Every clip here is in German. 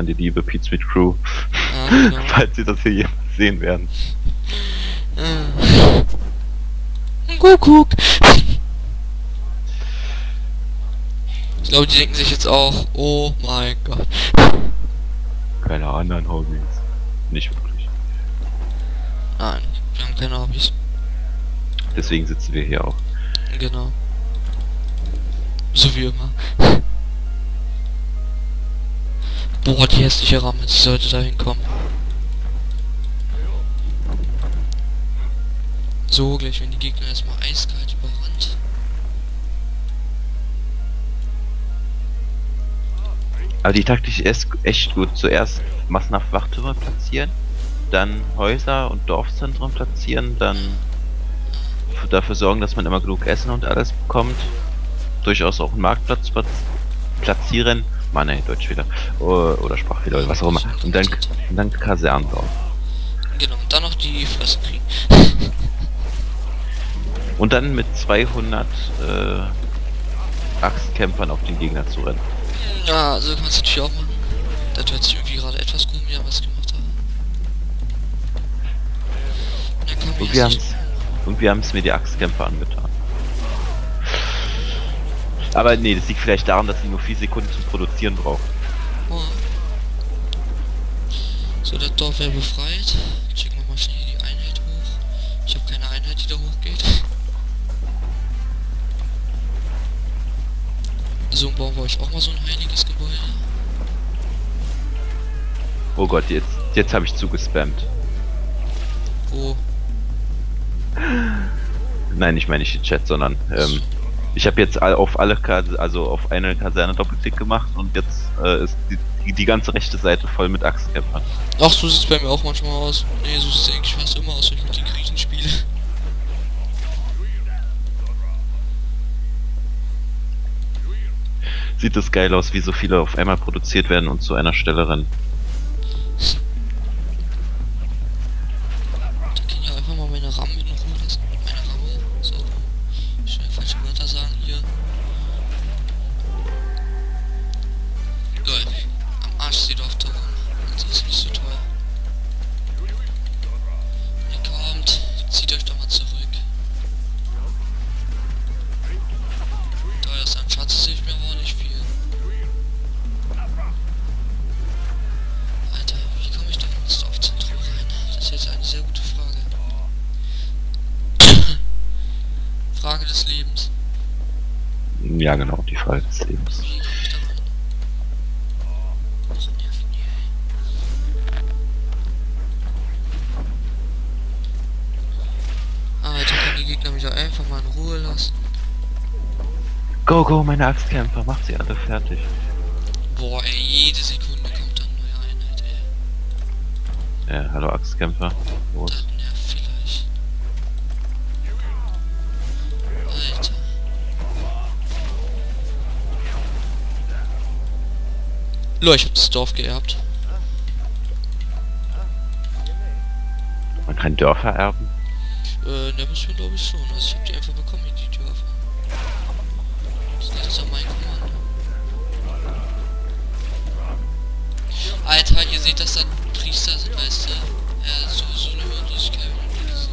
an die liebe Pete Smith Crew, Ja, genau. falls sie das hier jemals sehen werden. Äh. Kuckuck. Ich glaube, die denken sich jetzt auch, oh mein Gott. Keine anderen Hobbys. Nicht wirklich. Nein, wir haben keine Hobbys. Deswegen sitzen wir hier auch. Genau. So wie immer. Boah, die hässliche Ramme, sie sollte da hinkommen. So, gleich wenn die Gegner erstmal eiskalt überrannt. Aber die Taktik ist echt gut. Zuerst massenhaft Wachtürme platzieren, dann Häuser und Dorfzentren platzieren, dann dafür sorgen, dass man immer genug Essen und alles bekommt. Durchaus auch einen Marktplatz pla- platzieren. Mann, ey, Deutschfehler. O- Oder Sprachfehler, oder was auch immer. Und dann, und dann Kasernen bauen. Genau, und dann noch die Fresse kriegen. Und dann mit 200 äh, Axtkämpfern auf den Gegner zu rennen. Ja, so kann man es natürlich auch machen. Das hört sich irgendwie gerade etwas komisch an, was gemacht habe. Dann kann man Und und wir haben es mir die Axtkämpfer angetan. Aber nee, das liegt vielleicht daran, dass sie nur 4 Sekunden zum Produzieren brauchen. Oh. So, das Dorf wäre befreit. Checken wir mal schnell hier die Einheit hoch. Ich habe keine Einheit, die da hochgeht. So bauen wir euch auch mal so ein heiliges Gebäude. Oh Gott, jetzt, jetzt habe ich zugespammt. Wo? Nein, ich meine nicht den Chat, sondern ähm, ich habe jetzt auf alle also auf eine Kaserne Doppelklick gemacht und jetzt äh, ist die, die, ganze rechte Seite voll mit Axtkämpfern. Ach, so sieht es bei mir auch manchmal aus. Nee, so sieht es eigentlich fast immer aus, wenn ich mit den Griechen spiele. Sieht das geil aus, wie so viele auf einmal produziert werden und zu einer Stelle rennen. Da kann ich einfach mal meine RAM in Ruhe lassen. hasta Ja, genau, die Frage des Lebens. Ey. Alter, können die Gegner mich auch einfach mal in Ruhe lassen? Go, go, meine Axtkämpfer, macht sie alle fertig. Boah, ey, jede Sekunde kommt dann neue Einheit, ey. Ja, hallo Axtkämpfer. Los. Lol, ich hab das Dorf geerbt. Man kann Dörfer erben. Äh, ne, müssen wir glaube ich schon. Also ich hab die einfach bekommen, die Dörfer. Das jetzt an mein Kommando. Alter, ihr seht, dass da Priester sind, weißt du? Ja, so, so eine ich gesehen.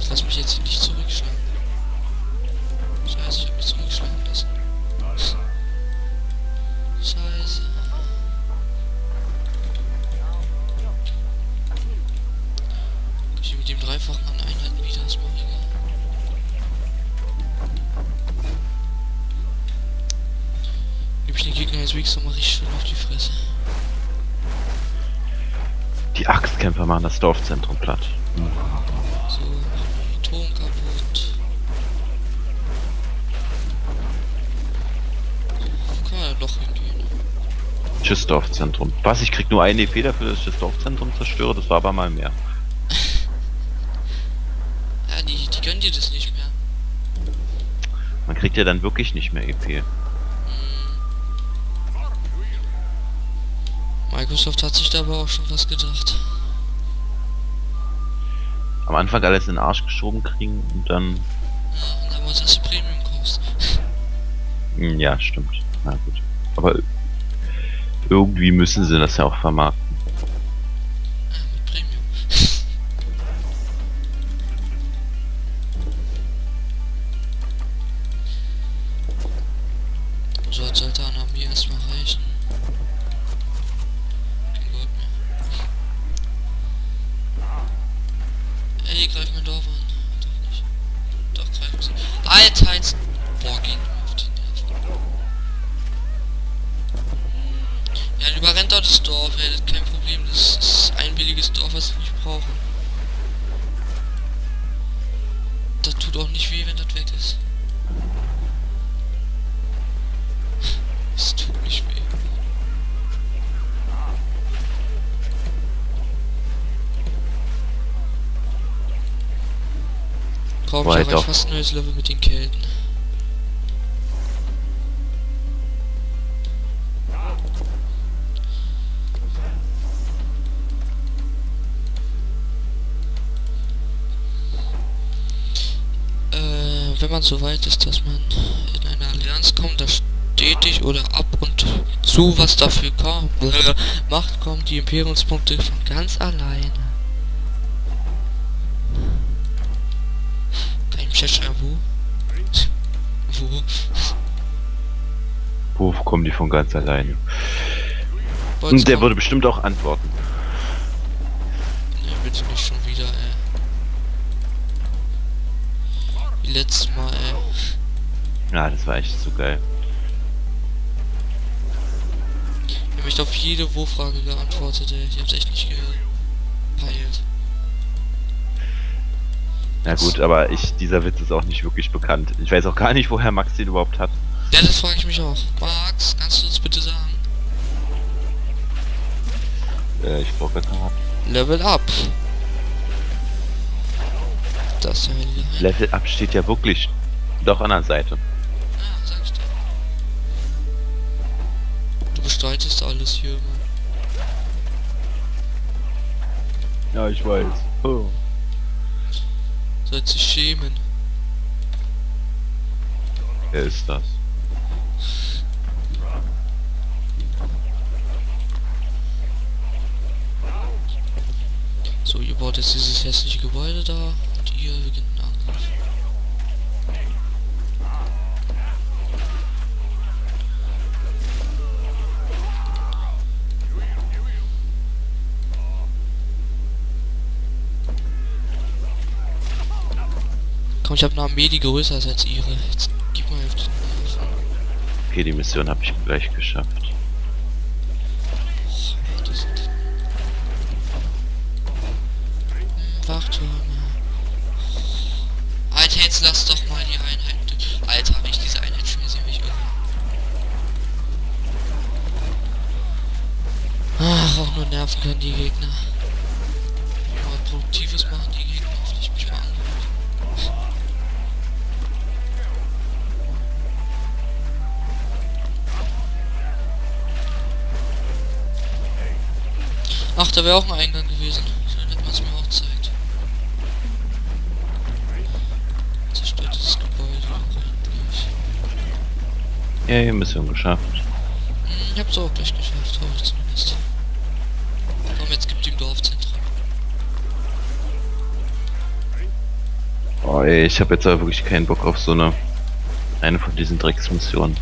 Ich lass mich jetzt hier nicht zurückschlagen. Scheiße, ich hab mich zurückschlagen lassen. Scheiße. Ich mit dem dreifachen an Einheiten wieder, auch egal. Gib ich den Gegner jetzt wenigstens nochmal richtig schön auf die Fresse. Die Axtkämpfer machen das Dorfzentrum platt. So, die Ton kaputt. Wo kann man doch hingehen? Tschüss Dorfzentrum. Was, ich krieg nur eine EP dafür, dass ich das Dorfzentrum zerstöre? Das war aber mal mehr. Ja, die, die gönnen dir das nicht mehr. Man kriegt ja dann wirklich nicht mehr EP. Hm. Microsoft hat sich da aber auch schon was gedacht. Am Anfang alles in den Arsch geschoben kriegen und dann Ja, und dann sie das Premium Hm, Ja, stimmt. Na gut. Aber irgendwie müssen sie das ja auch vermarkten. So, jetzt sollte an Armee erstmal reichen. Kein Gold mehr. Ey, greif mein Dorf an. Doch nicht. Doch, greifen sie. Alter, jetzt. Boah, gehen Ja, überrennt dort das Dorf, ey, das ist kein Problem. Das ist ein billiges Dorf, was ich nicht brauche. Das tut auch nicht weh, wenn das weg ist. Es tut nicht weh. Wobei ich doch. fast ein neues Level mit den Kelten. Wenn man so weit ist, dass man in eine Allianz kommt, das stetig oder ab und zu was dafür kommt, äh, macht, kommen die Imperiumspunkte von ganz alleine. Kann ich schreiben, wo? wo? Wo kommen die von ganz alleine? Und der würde bestimmt auch antworten. Nee, bitte nicht schon wieder, ey. Wie letztes Mal, ey. Ja, das war echt so geil. Ich hab echt auf jede Wo-Frage geantwortet, ey. Ich hab's echt nicht gepeilt. Na gut, aber ich, dieser Witz ist auch nicht wirklich bekannt. Ich weiß auch gar nicht, woher Max den überhaupt hat. Ja, das frage ich mich auch. Max, kannst du uns bitte sagen? Äh, ich brauche gerade. Level up. Das ist ja heilige Heil. Level Up steht ja wirklich doch an der Seite. Ja, sag ich dir. Du bestreitest alles hier, Mann. Ja, ich weiß. Oh. Sollst dich schämen. Wer ist das? So, ihr baut jetzt dieses hässliche Gebäude da einen Angriff. Komm, ich habe eine Armee, die größer ist als ihre. Jetzt gib mal Nerven. Okay, die Mission habe ich gleich geschafft. Nerven können die Gegner. Aber Produktives machen die Gegner nicht mich mal an. Ach, da wäre auch ein Eingang gewesen. So nett man es mir auch zeigt. Zerstört dieses Gebäude auch endlich. Yay, Mission geschafft. Hm, ich hab's auch gleich geschafft, hoffe ich Oh ey, ich habe jetzt aber wirklich keinen Bock auf so eine eine von diesen Drecksmissionen.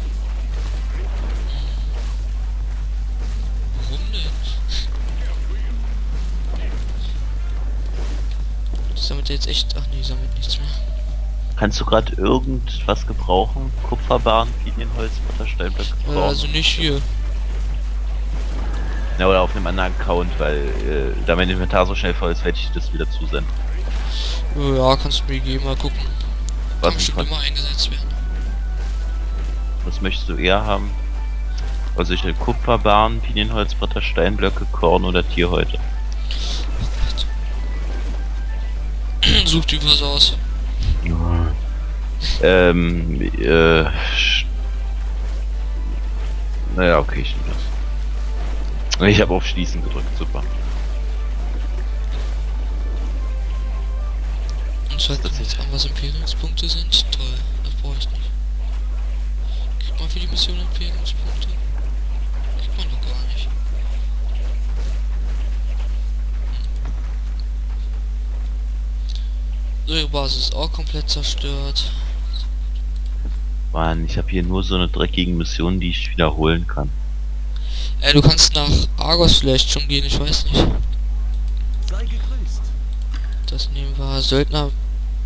Warum denn? Die sammelt jetzt echt. Ach nee, sammelt nichts mehr. Kannst du gerade irgendwas gebrauchen? Kupferbahn, Pinienholz, Buttersteinblöcke, Äh, also nicht hier. Ja, oder auf einem anderen Account, weil äh, da mein Inventar so schnell voll ist, werde ich das wieder zusenden. Ja, kannst du mir geben, mal gucken. Was, Kann bestimmt immer eingesetzt werden. was möchtest du eher haben? Also ich will Kupferbahn, Pinienholzbretter, Steinblöcke, Korn oder Tierhäute. Such dir was aus. Ähm, äh, naja, okay, ich nehme das. Ich habe auf Schließen gedrückt, super. Und jetzt an, was Imperiumspunkte sind. Toll, das brauche ich nicht. Kriegt man für die Mission Empfehlungspunkte? Kriegt man doch gar nicht. So, ihre Basis ist auch komplett zerstört. Mann, ich habe hier nur so eine dreckigen Mission, die ich wiederholen kann. Ey, du kannst nach Argos vielleicht schon gehen, ich weiß nicht. Sei gegrüßt. Das nehmen wir. Söldner,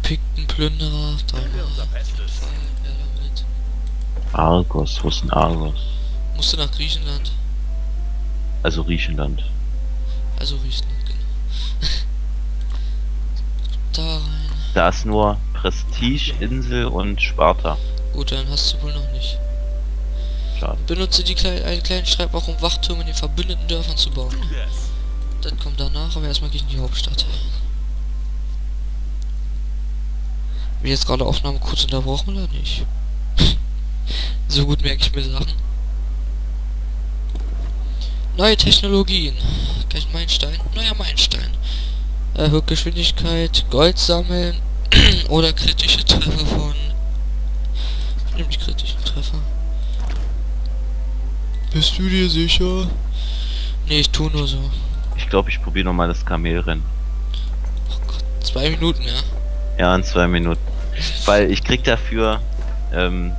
Pikten, Plünderer. Da wer damit. Argos, wo ist denn Argos? Musste nach Griechenland. Also Griechenland. Also Griechenland, genau. da rein. Da ist nur Prestige, Insel und Sparta. Gut, dann hast du wohl noch nicht. Schade. Benutze die kleine, einen kleinen Schreibwach, um Wachturme in den verbündeten Dörfern zu bauen. Das kommt danach, aber erstmal gegen die Hauptstadt. Wie jetzt gerade Aufnahme kurz unterbrochen oder nicht? so gut merke ich mir Sachen. Neue Technologien. Kein Meilenstein. Neuer Meilenstein. Erhöht Geschwindigkeit, Gold sammeln oder kritische Treffer von. Nimm die kritischen Treffer. Bist du dir sicher? Nee, ich tu nur so. Ich glaube, ich probiere nochmal das Kamelrennen. Oh Gott, zwei Minuten, ja. Ja, in zwei Minuten. Weil ich krieg dafür ähm,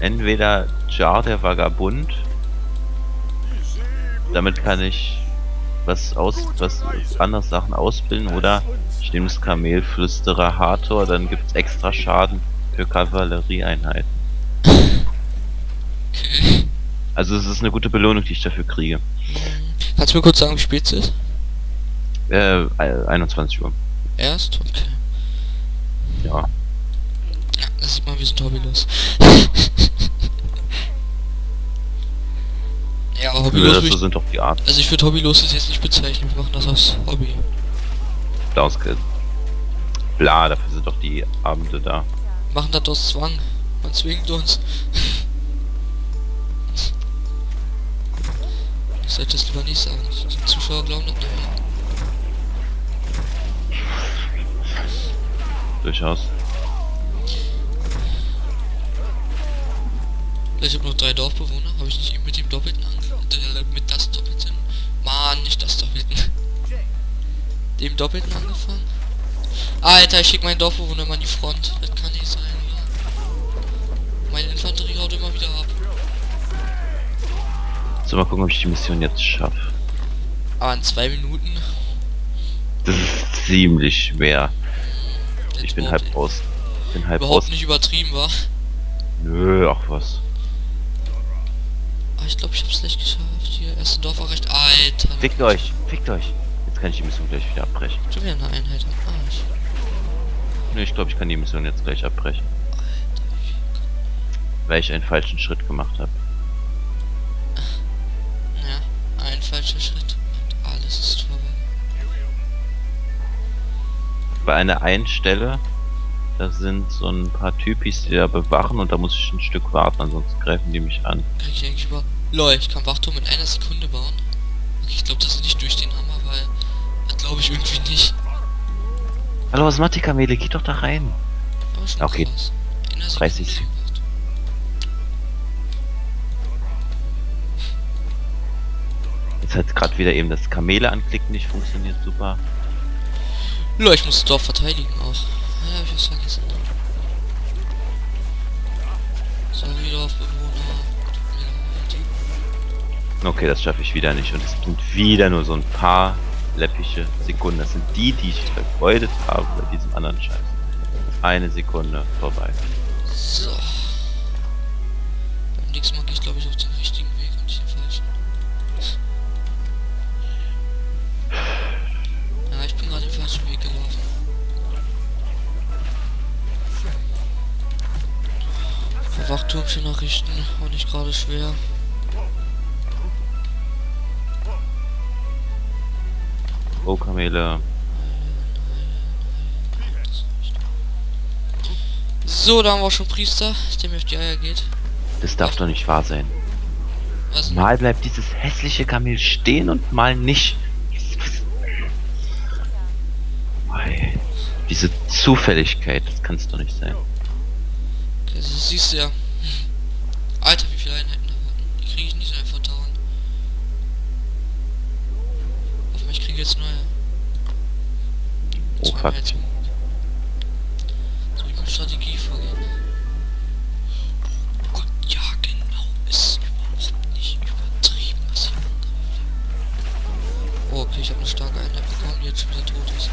entweder Jar der Vagabund. Damit kann ich was aus was andere Sachen ausbilden oder ich nehme das Kamelflüsterer Hathor, dann gibt's extra Schaden für Kavallerieeinheiten. Okay. Also es ist eine gute Belohnung, die ich dafür kriege. Kannst du mir kurz sagen, wie spät es ist? Äh, 21 Uhr. Erst? Okay. Ja. Ja, das sieht man, wir sind hobbylos. ja, aber hobbylos ich, sind doch die Art. Also ich würde hobbylos das jetzt nicht bezeichnen, wir machen das aus Hobby. Ausge Bla, dafür sind doch die Abende da. Machen das aus Zwang. Man zwingt uns. Ich sollte das lieber nicht sagen. Die Zuschauer glauben das nicht. Durchaus. Ich habe noch drei Dorfbewohner. Habe ich nicht mit dem Doppelten angefangen? Äh, mit das Doppelten? Mann, nicht das Doppelten. Dem Doppelten angefangen? Alter, ich schick meinen Dorfbewohner mal an die Front. Das kann nicht sein, oder? Meine Infanterie haut immer wieder ab. So, mal gucken, ob ich die Mission jetzt schaffe. Aber in zwei Minuten. Das ist ziemlich schwer. Ich bin halb raus. Ich bin halb Überhaupt raus. nicht übertrieben war. Nö, ach was. Aber ich glaube, ich hab's gleich geschafft. Hier, erste Dorf erreicht. Alter. Fickt euch, fickt euch. Jetzt kann ich die Mission gleich wieder abbrechen. Schon wieder eine Einheit am Arsch. Nö, ich glaube, ich kann die Mission jetzt gleich abbrechen. Weil ich einen falschen Schritt gemacht habe. Bei einer einen Stelle, da sind so ein paar Typis, die da bewachen und da muss ich ein Stück warten, ansonsten greifen die mich an. Krieg ich eigentlich über. Lol, ich kann Wachturm in einer Sekunde bauen. Okay, ich glaube, das ist nicht durch den Hammer, weil. Das glaube ich irgendwie nicht. Hallo, was macht die Kamele? Geht doch da rein. Okay. krass. In einer 30 Sekunde gemacht. Jetzt hat gerade wieder eben das Kamele anklicken nicht funktioniert super. Lol, ich muss das Dorf verteidigen auch. Ja, hab ich was vergessen. Sorry, Dorfbewohner. Okay, das schaffe ich wieder nicht. Und es sind wieder nur so ein paar läppische Sekunden. Das sind die, die ich vergeudet habe bei diesem anderen Scheiß. Eine Sekunde vorbei. So. Beim nächsten Mal gehe ich glaube ich auf Wachturmchen nachrichten, auch nicht gerade schwer. Oh, Kamele. So, da haben wir auch schon Priester, der mir auf die Eier geht. Das darf doch nicht wahr sein. Was? Mal bleibt dieses hässliche Kamel stehen und mal nicht. Diese Zufälligkeit, das kann es doch nicht sein. Okay, siehst du ja. Alter, wie viele Einheiten da warten. Die kriege ich nicht so einfach dauern. Auf mich kriege ich jetzt neue. Oh, fuck. Soll ich mit Strategie vorgehen? Oh Gott, ja genau. Ist überhaupt nicht übertrieben, was ich angreife. Oh, okay, ich habe eine starke Einheit bekommen, die jetzt schon wieder tot ist.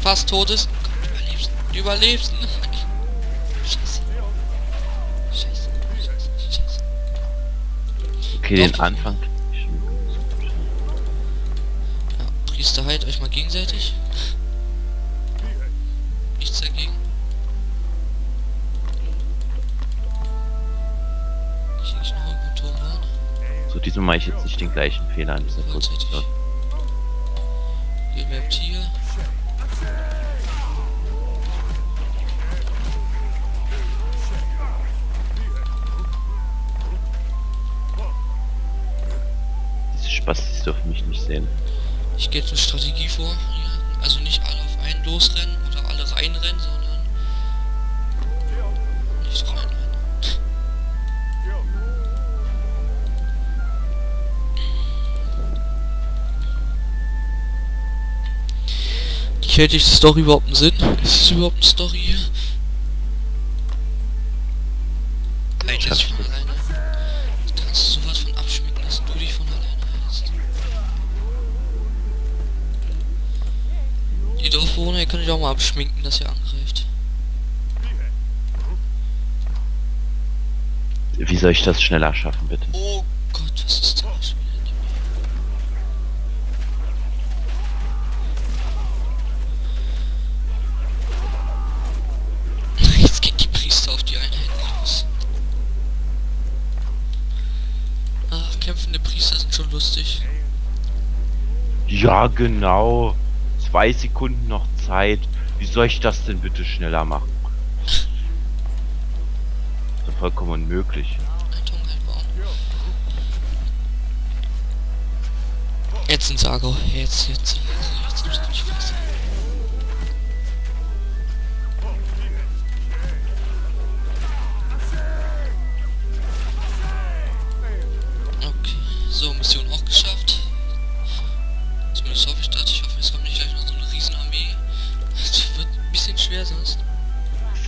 Fast tot ist. Gott, du überlebst. Überlebst. Scheiße. Scheiße. Scheiße. Scheiße. Okay, den Doch. Anfang. Priester heilt euch mal gegenseitig. Nichts dagegen. Ich krieg noch irgendwo Turban. So, diesmal mache ich jetzt nicht den gleichen Fehler in dieser. Position. Hier bleibt hier. Diese Spastis dürfen mich nicht sehen. Ich gehe jetzt eine Strategie vor. Hier. Also nicht alle auf einen losrennen oder alle reinrennen, sondern nicht reinrennen. Ich hätte die Story überhaupt einen Sinn? Ist es überhaupt eine Story hier? Ihr könnt euch auch mal abschminken, dass ihr angreift. Wie soll ich das schneller schaffen, bitte? Oh Gott, was ist da schon wieder in dem Meer? Jetzt geht die Priester auf die Einheiten los. Ach, kämpfende Priester sind schon lustig. Ja, genau. Zwei Sekunden noch Zeit. Wie soll ich das denn bitte schneller machen? Das ist vollkommen unmöglich. Ein einbauen. Jetzt sind Sago. Jetzt, jetzt. Jetzt muss ich nicht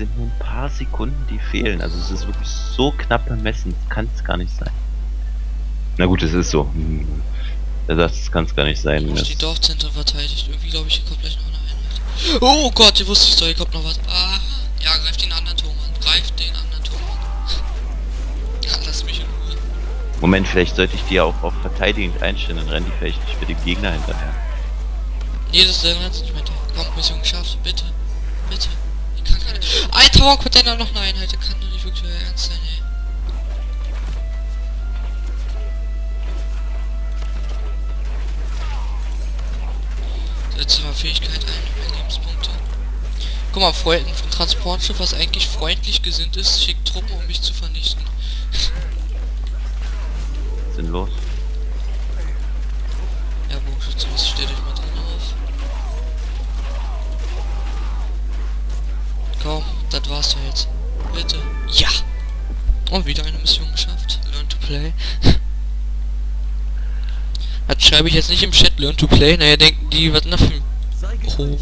sind nur ein paar Sekunden, die fehlen. Also es ist wirklich so knapp bemessen. Das kann es gar nicht sein. Na gut, es ist so. Hm. Das kann es gar nicht sein. Das, die Dorfzentren verteidigt. Irgendwie glaube ich, hier kommt gleich noch eine Einheit. Oh Gott, ihr wusstet doch, hier kommt noch was. Ah, ja, greift den anderen Turm an. Greift den anderen Turm an. Ja, lass mich in Ruhe. Moment, vielleicht sollte ich die ja auch auf verteidigend einstellen. Dann rennen die vielleicht nicht für den Gegner hinterher. Jedes der jetzt nicht mehr da. Komm, Mission geschafft. Bitte. Kommt denn da noch eine Einheit? Kann doch nicht wirklich Ernst sein, ey. Setze mal Fähigkeit ein, Lebenspunkte. Guck mal, Freund, ein Transportschiff, was eigentlich freundlich gesinnt ist, schickt Truppen, um mich zu vernichten. Sinnlos. Ja, Bogenschütze, was steht euch mal das war's ja jetzt. Bitte. Ja! Und wieder eine Mission geschafft. Learn to play. Das schreibe ich jetzt nicht im Chat, learn to play. Naja, denken die, was nach für... Sei Oh.